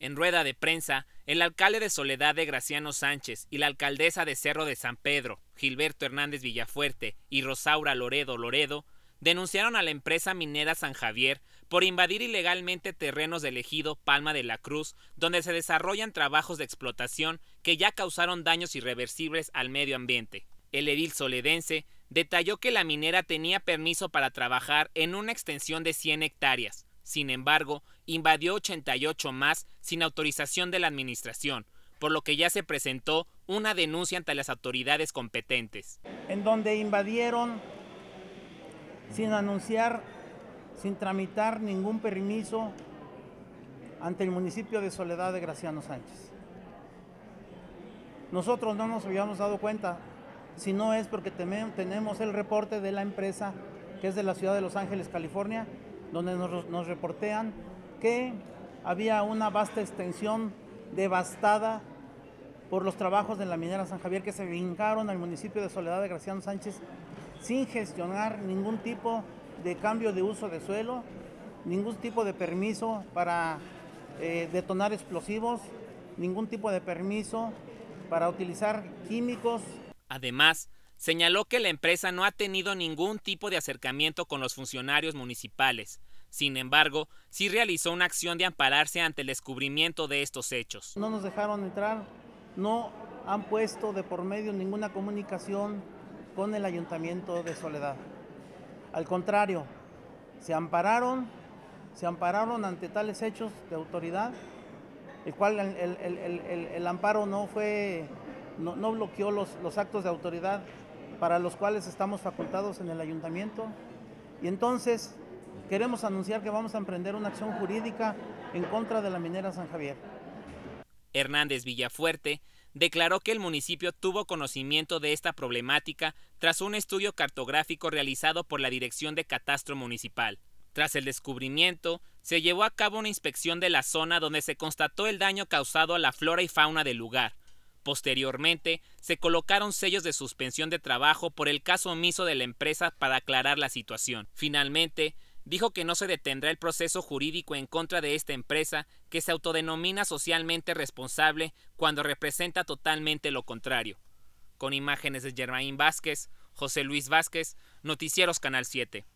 En rueda de prensa, el alcalde de Soledad de Graciano Sánchez y la alcaldesa de Cerro de San Pedro, Gilberto Hernández Villafuerte y Rosaura Loredo Loredo, denunciaron a la empresa minera San Javier por invadir ilegalmente terrenos del ejido Palma de la Cruz, donde se desarrollan trabajos de explotación que ya causaron daños irreversibles al medio ambiente. El edil soledense detalló que la minera tenía permiso para trabajar en una extensión de 100 hectáreas, sin embargo, invadió 88 más sin autorización de la Administración, por lo que ya se presentó una denuncia ante las autoridades competentes. En donde invadieron sin anunciar, sin tramitar ningún permiso ante el municipio de Soledad de Graciano Sánchez. Nosotros no nos habíamos dado cuenta, si no es porque tenemos el reporte de la empresa que es de la ciudad de Los Ángeles, California, donde nos, reportean que había una vasta extensión devastada por los trabajos de la minera San Javier que se vincaron al municipio de Soledad de Graciano Sánchez sin gestionar ningún tipo de cambio de uso de suelo, ningún tipo de permiso para eh, detonar explosivos, ningún tipo de permiso para utilizar químicos. Además, Señaló que la empresa no ha tenido ningún tipo de acercamiento con los funcionarios municipales. Sin embargo, sí realizó una acción de ampararse ante el descubrimiento de estos hechos. No nos dejaron entrar, no han puesto de por medio ninguna comunicación con el ayuntamiento de Soledad. Al contrario, se ampararon, se ampararon ante tales hechos de autoridad, el cual el, amparo no fue, no, bloqueó los, los actos de autoridad para los cuales estamos facultados en el ayuntamiento. Y entonces queremos anunciar que vamos a emprender una acción jurídica en contra de la minera San Javier. Hernández Villafuerte declaró que el municipio tuvo conocimiento de esta problemática tras un estudio cartográfico realizado por la Dirección de Catastro Municipal. Tras el descubrimiento, se llevó a cabo una inspección de la zona donde se constató el daño causado a la flora y fauna del lugar, Posteriormente, se colocaron sellos de suspensión de trabajo por el caso omiso de la empresa para aclarar la situación. Finalmente, dijo que no se detendrá el proceso jurídico en contra de esta empresa que se autodenomina socialmente responsable cuando representa totalmente lo contrario. Con imágenes de Germain Vázquez, José Luis Vázquez, Noticieros Canal 7.